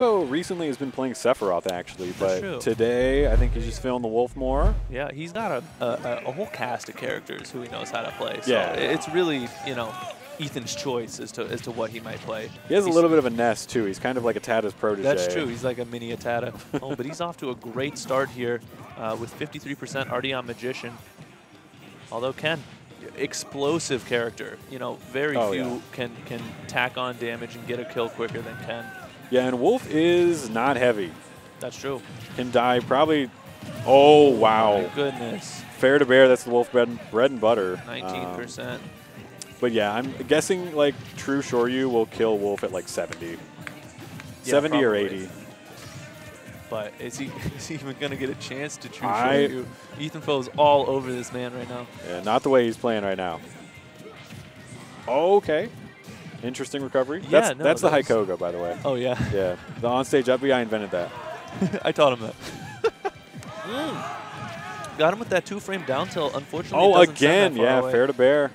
Bo recently has been playing Sephiroth actually, but today I think he's just feeling the wolf more. Yeah, he's got a, a, a whole cast of characters who he knows how to play. So Yeah. it's really, you know, Ethan's choice as to as to what he might play. He has a little bit of a nest too. He's kind of like a Tata's protege. That's true. He's like a mini Atata. oh, but he's off to a great start here uh, with 53% already on Magician. Although Ken, explosive character. You know, very Oh, few yeah. can can tack on damage and get a kill quicker than Ken. Yeah, and Wolf is not heavy. That's true. Can die probably. Oh wow! My goodness, Fair to bair. That's the Wolf bread, bread and butter. Um, 19%. but yeah, I'm guessing like True Shoryu will kill Wolf at like 70, 70 or 80. But is he, is he even going to get a chance to true I- show you? Ethanfo's all over this man right now. Yeah, not the way he's playing right now. Okay. Interesting recovery. Yeah, that's no, that's the was- Hykoga, by the way. Oh, yeah. Yeah, the onstage up. I invented that. I taught him that. Mm. Got him with that two-frame down tilt. Unfortunately, Oh, again, yeah, away. fair to bair.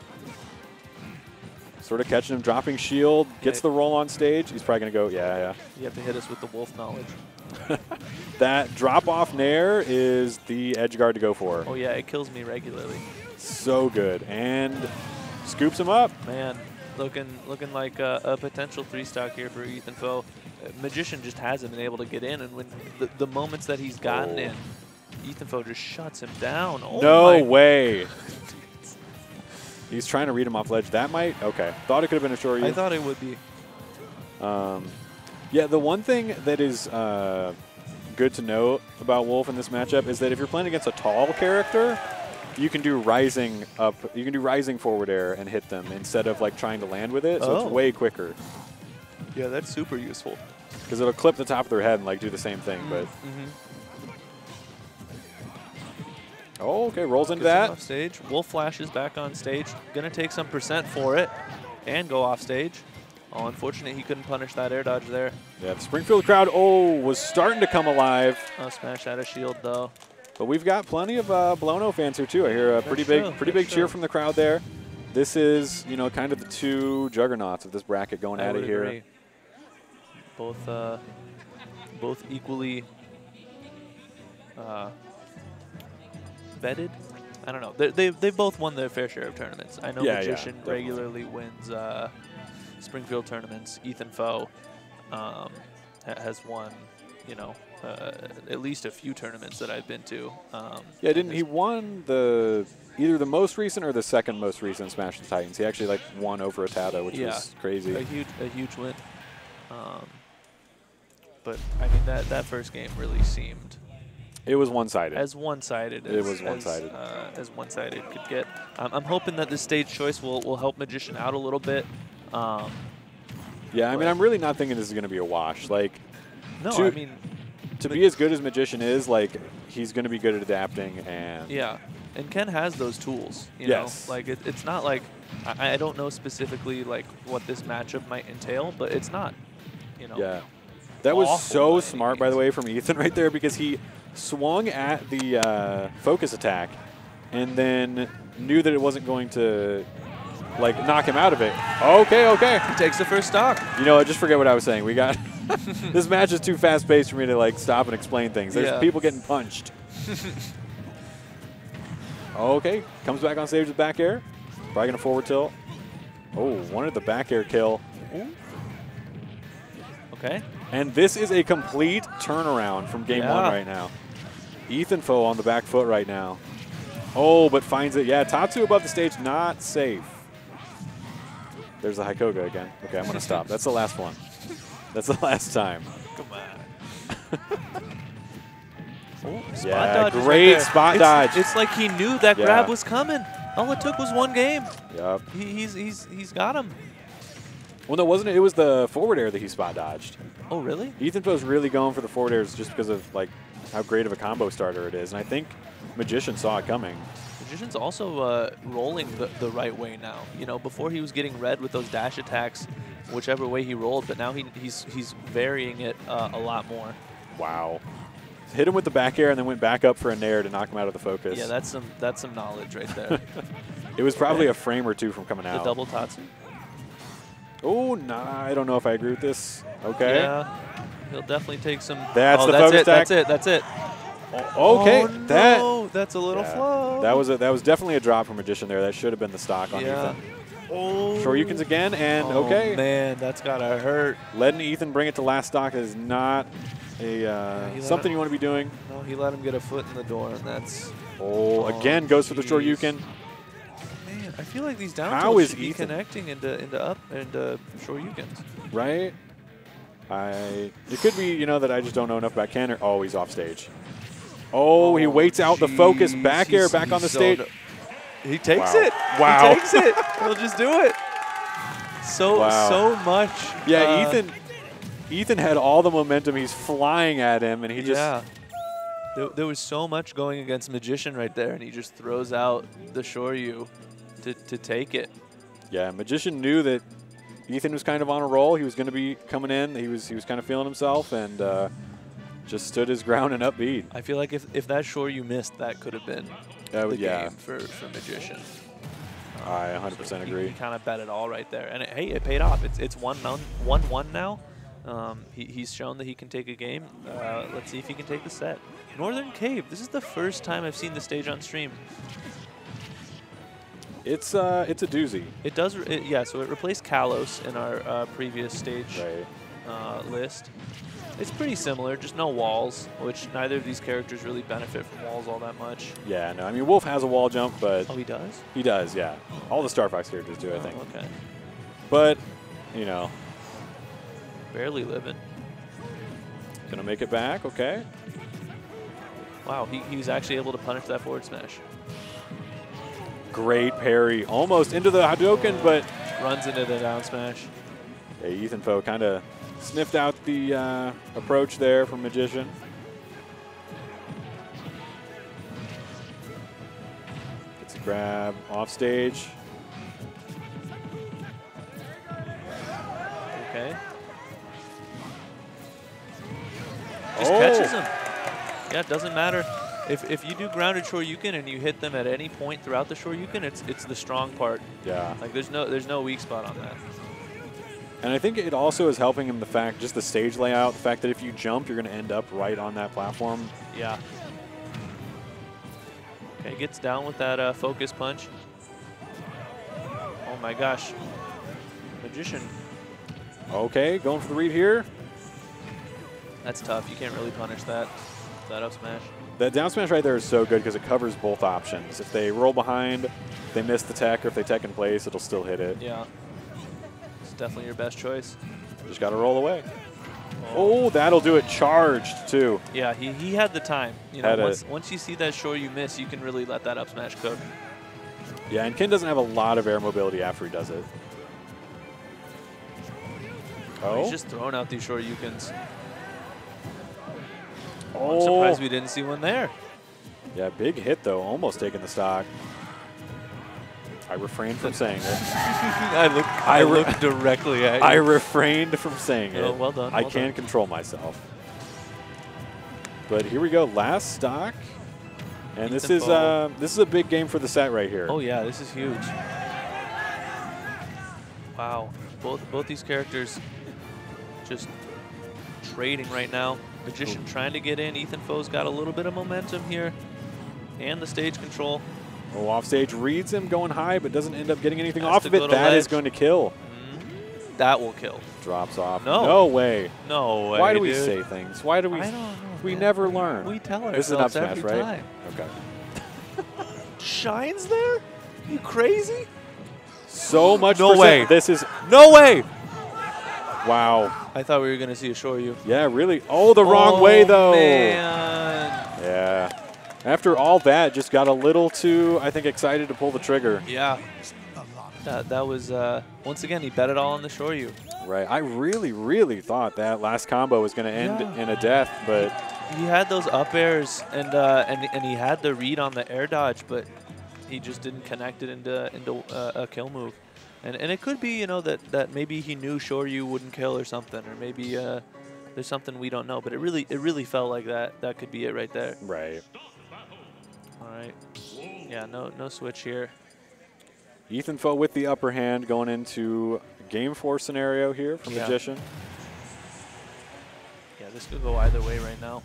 Sort of catching him, dropping shield, gets Okay. the roll on stage. He's probably going to go, yeah, yeah. You have to hit us with the wolf knowledge. That drop off nair is the edge guard to go for. Oh yeah, it kills me regularly. So good. And scoops him up. Man, looking looking like a, a potential three stock here for Ethanfo. Uh, Magician just hasn't been able to get in, and when the, the moments that he's gotten Oh. in, Ethanfo just shuts him down. Oh no way. He's trying to read him off ledge. That might, okay. Thought it could have been a short I thought it would be. Um, yeah, the one thing that is uh, good to know about Wolf in this matchup is that if you're playing against a tall character, you can do rising up. You can do rising forward air and hit them instead of like trying to land with it. So Oh. it's way quicker Yeah, that's super useful. because it'll clip the top of their head and like do the same thing. But Mm-hmm. oh, okay, rolls into that. off stage. Wolf flashes back on stage. Gonna take some percent for it and go off stage. Oh, unfortunate he couldn't punish that air dodge there. Yeah, the Springfield crowd. Oh, was starting to come alive. Oh, smash out of shield though. But we've got plenty of uh, Blono fans here too. I hear a pretty big, pretty that's big cheer from the crowd there. This is, you know, kind of the two juggernauts of this bracket going I at it here. agree. Both, uh, both equally uh, vetted. I don't know. They they they both won their fair share of tournaments. I know Yeah, yeah, Magician definitely. regularly wins uh, Springfield tournaments. Ethanfo um, has won, you know, uh, at least a few tournaments that I've been to. Um, Yeah, didn't he won the either the most recent or the second most recent Smash the Titans? He actually like won over Atata, which Yeah. was crazy. a huge a huge win. Um, but I mean that that first game really seemed It was one-sided. as one-sided It was one-sided. uh, as one-sided could get. Um, I'm hoping that this stage choice will, will help Magician out a little bit. Um, yeah, I mean, I'm really not thinking this is going to be a wash. Like no, To- I mean, to be as good as Magician is, like he's going to be good at adapting and yeah. And Ken has those tools, you Yes. know. Like it, it's not like I, I don't know specifically like what this matchup might entail, but it's not, you know. Yeah. That was so by smart, by the way, from Ethan right there because he swung at the uh, focus attack and then knew that it wasn't going to like knock him out of it. Okay, okay. He takes the first stock. You know, I just forget what I was saying. We got this match is too fast paced for me to like stop and explain things. There's Yeah. people getting punched. okay, comes back on stage with back air. Probably gonna forward tilt. Oh, wanted the back air kill. Okay. And this is a complete turnaround from game one right now. Ethanfo on the back foot right now. Oh, but finds it. Yeah, Tatsu above the stage, not safe. There's the Hykoga again. Okay, I'm going to stop. That's the last one. That's the last time. Come on. oh, spot Yeah, dodge is right great spot It's- dodge. It's like he knew that Yeah. grab was coming. All it took was one game. Yep. He, he's he's he's got him. Well, no, wasn't it? It was the forward air that he spot dodged. Oh really? Ethanfo's really going for the forward airs just because of like how great of a combo starter it is. And I think Magician saw it coming. Magician's also uh, rolling the, the right way now. You know, before he was getting read with those dash attacks, whichever way he rolled, but now he, he's he's varying it uh, a lot more. Wow. Hit him with the back air and then went back up for a nair to knock him out of the focus. Yeah, that's some that's some knowledge right there. It was probably a frame or two from coming out. the double Tatsu. Oh, nah, I don't know if I agree with this. Okay. Yeah. he'll definitely take some. That's oh, the that's focus it. attack. That's it. That's it. O- Okay, Oh, that that's a little yeah, flow. that was a, that was definitely a drop from Magician there. That should have been the stock on yeah. Ethan. Oh. Shoryukens again, and Oh, okay, man, that's gotta hurt. letting Ethan bring it to last stock is not a uh, let something it- you want to be doing. No, he let him get a foot in the door, and that's. Oh, Oh, again goes for the. Shoryuken. Man, I feel like these down How is should be Ethan- connecting into into up into Shoryukens. right? I it could be you know that I just don't know enough about or oh off stage. Oh, he waits out the focus back air he's- back on the so stage. He takes Wow. it. Wow. He takes it. He'll just do it. So Wow. so much. Yeah, uh, Ethan Ethan had all the momentum. He's flying at him and he just yeah. There, there was so much going against Magician right there, and he just throws out the Shoryu to, to take it. Yeah, Magician knew that Ethan was kind of on a roll. He was going to be coming in. He was he was kind of feeling himself and uh, just stood his ground and upbeat. I feel like if, if that you missed, that could have been Oh the yeah, game for, for Magician. I 100% He, agree. kind of bet it all right there, and it, hey, it paid off. It's it's one one one one now. Um, he, he's shown that he can take a game. Uh, let's see if he can take the set. Northern Cave. This is the first time I've seen the stage on stream. It's uh it's a doozy. It does, it, yeah. So it replaced Kalos in our uh, previous stage Right. uh, list. It's pretty similar, just no walls, which neither of these characters really benefit from walls all that much. Yeah, no. I mean Wolf has a wall jump, but Oh, he does. he does. Yeah, all the Star Fox characters do, I Oh, think. okay. But you know, Barely living. gonna make it back. Okay. Wow, he, he was actually able to punish that forward smash. Great parry, almost into the Hadouken, but Runs into the down smash. hey, Ethanfo kind of sniffed out the uh, approach there from Magician. Gets a grab off stage. Okay. Just Oh. catches him. Yeah, it doesn't matter. If, if you do grounded Shoryuken and you hit them at any point throughout the Shoryuken, it's it's the strong part. Yeah. Like there's no there's no weak spot on that. And I think it also is helping him the fact, just the stage layout, the fact that if you jump, you're going to end up right on that platform. Yeah. Okay, gets down with that uh, focus punch. Oh my gosh. Magician. Okay, going for the read here. That's tough. You can't really punish that. That up smash. That down smash right there is so good because it covers both options. If they roll behind, they miss the tech, or if they tech in place, it'll still hit it. Yeah. Definitely your best choice. Just got to roll away. Oh, that'll do it charged, too. Yeah, he, he had the time. You know, Had a- once, once you see that Shoryu miss, you can really let that up smash cook. Yeah, and Ken doesn't have a lot of air mobility after he does it. Oh, He's just throwing out these Shoryukens. I'm oh. surprised we didn't see one there. Yeah, big hit, though. Almost taking the stock. I refrained from saying it. I looked, I I looked directly at you. I refrained from saying it. Oh, well done, I well can done. control myself. But here we go, last stock. And this is uh, this is a big game for the set right here. Oh yeah, this is huge. Wow, both both these characters just trading right now. Magician trying to get in. Ethan Foe's got a little bit of momentum here, and the stage control. Oh, off stage reads him going high, but doesn't end up getting anything Has off of it. That to is going to kill. Mm, that will kill. Drops off. No. No way. No way. Why do we say things? Why do we? I don't know. we man. never learn. We tell this is an up ourselves smash, every right? time. Okay. Shines there? You crazy? So much. No percent- way. This is No way. wow. I thought we were gonna see a Shoryu. Yeah, really. Oh, the wrong way Oh, though. Man. After all that, just got a little too, I think, excited to pull the trigger. Yeah. That, that was, uh, once again, he bet it all on the Shoryu. Right. I really, really thought that last combo was going to end Yeah. in a death, but He had those up airs and, uh, and, and he had the read on the air dodge, but he just didn't connect it into, into uh, a kill move. And, and it could be, you know, that, that maybe he knew Shoryu wouldn't kill or something, or maybe uh, there's something we don't know. But it really, it really felt like that. That could be it right there. right. All right. Yeah, no, no switch here. Ethan Foe with the upper hand going into game four scenario here from Yeah. Magician. Yeah, this could go either way right now.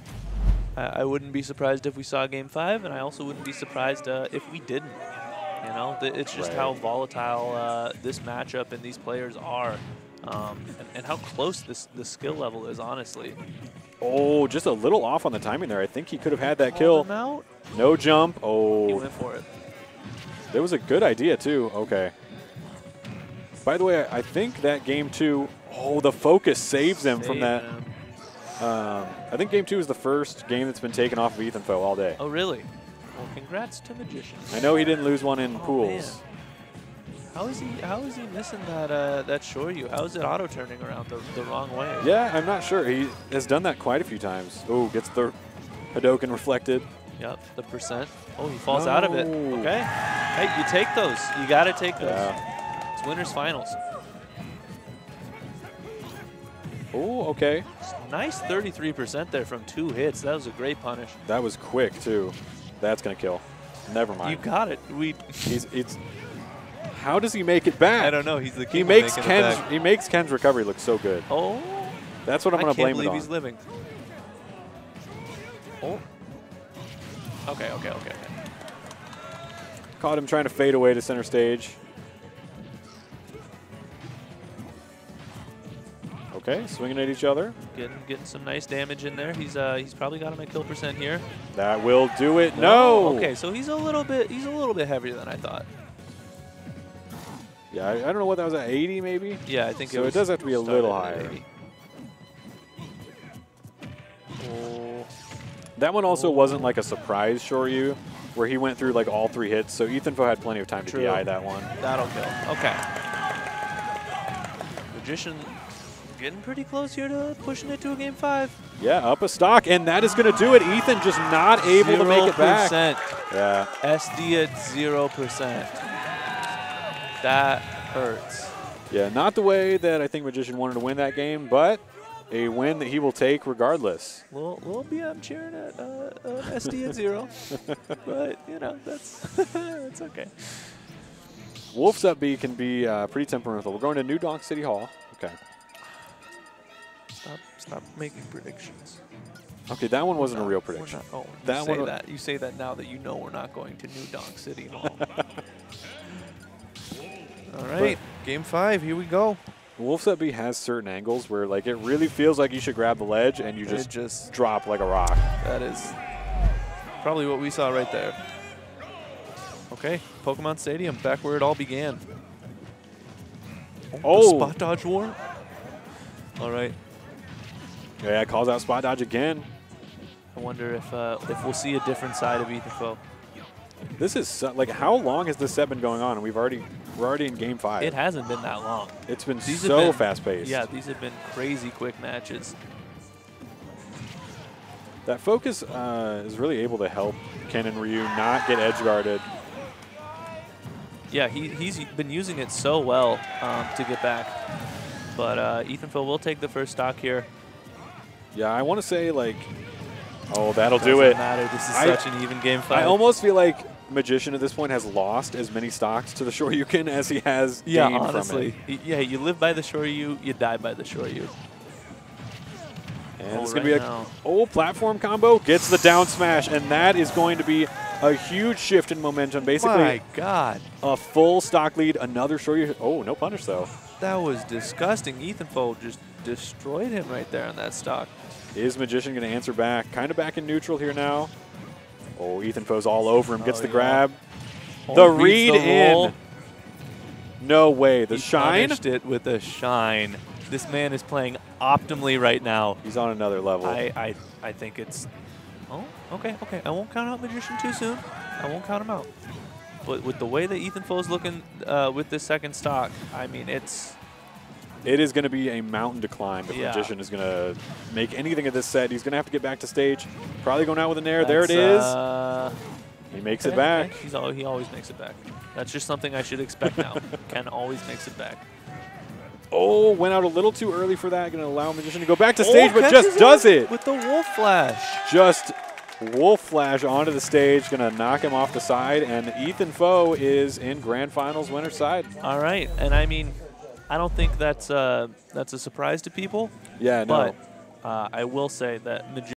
I, I wouldn't be surprised if we saw Game Five, and I also wouldn't be surprised uh, if we didn't. You know, th- it's just Right. how volatile uh, this matchup and these players are, um, and, and how close this the skill level is. Honestly, Oh, just a little off on the timing there. I think he could have had that kill. him out. No jump. Oh. He went for it. That was a good idea, too. Okay. By the way, I I think that game two, oh, the focus saves him from that. him. Um, I think game two is the first game that's been taken off of Ethanfo all day. Oh, really? Well, congrats to Magician. I know he didn't lose one in Oh, pools. How is he? How is he missing that? Uh, that Shoryu? How is it auto turning around the, the wrong way? Yeah, I'm not sure. He has done that quite a few times. Oh, gets the Hadoken reflected. Yep. The percent. Oh, he falls out of it. Okay. Hey, you take those. You got to take those. Yeah. It's winners finals. Oh, okay. Nice 33% there from two hits. That was a great punish. That was quick, too. That's going to kill. Never mind. You got it. We. He's, it's, how does he make it back? I don't know. He's the He makes Ken's he makes Ken's recovery look so good. Oh. That's what I'm going to can't blame it believe on. he's living. Oh. Okay. Okay. Okay. Okay. Caught him trying to fade away to center stage. Okay, swinging at each other. Getting getting some nice damage in there. He's uh he's probably got him at kill percent here. That will do it. No. Okay, so he's a little bit he's a little bit heavier than I thought. Yeah, I, I don't know what that was at 80 maybe. Yeah, I think So it it, was does have to be a little higher. 80. Oh, That one also Oh. wasn't like a surprise Shoryu, where he went through like all three hits. So Ethanfo had plenty of time to True. DI that one. that'll kill. Okay. Magician getting pretty close here to pushing it to a game five. Yeah, up a stock, and that is going to do it. Ethan just not able to make it back. 0%. Yeah, SD at zero percent. That hurts. yeah, not the way that I think Magician wanted to win that game, but a win that he will take regardless. Little, little BM cheering at uh, uh, SD at zero, but you know that's that's okay. Wolf's up B can be uh, pretty temperamental. We're going to New Donk City Hall. Okay. Stop, stop making predictions. Okay, that one wasn't a real prediction. not- oh, That you say one- that. You say that now that you know we're not going to New Donk City Hall. All right, game five. Here we go. Wolf's up B has certain angles where like it really feels like you should grab the ledge and you just just drop like a rock. that is probably what we saw right there. Okay, Pokemon Stadium, back where it all began. Oh. the spot dodge war. All right. Yeah, calls out spot dodge again. I wonder if uh, if we'll see a different side of Ethanfo. This is so, like how long has this set been going on? And we've already we're already in game five. It hasn't been that long. it's been These so fast paced. Yeah, these have been crazy quick matches. That focus uh, is really able to help Ken and Ryu not get edge guarded. Yeah, he, he's been using it so well um, to get back. But uh, Ethanfo will take the first stock here. Yeah, I want to say like, oh, that'll do Doesn't it. matter. This is I- such an even game five. I almost feel like Magician at this point has lost as many stocks to the Shoryuken as he has yeah, gained honestly. from it. Yeah, you live by the Shoryu, you, die by the Shoryu. And Oh, it's going to be a old platform combo, gets the down smash, and that is going to be a huge shift in momentum. Basically, My God, a full stock lead, another Shoryu. Oh, no punish though. that was disgusting. Ethanfo just destroyed him right there on that stock. Is Magician going to answer back? Kind of back in neutral here now. Oh, Ethanfo's all over him. Gets Oh, the yeah. grab. Oh, the read the roll. in. No way. The He shine. punished it with a shine. This man is playing optimally right now. He's on another level. I, I, I think it's. Oh, okay, okay. I won't count out Magician too soon. I won't count him out. But with the way that Ethanfo's looking uh, with this second stock, I mean, it's. It is going to be a mountain to climb if Yeah. Magician is going to make anything of this set. He's going to have to get back to stage. Probably going out with an air. There it is. Uh, he makes okay, it back. okay. He's al he always makes it back. That's just something I should expect now. Ken always makes it back. Oh, went out a little too early for that. Going to allow Magician to go back to stage, Oh, but just does it. with the wolf flash. Just wolf flash onto the stage. Going to knock him off the side. And Ethanfo is in grand finals winner side. All right, and I mean, I don't think that's uh, that's a surprise to people. Yeah, no. But Uh, I will say that majority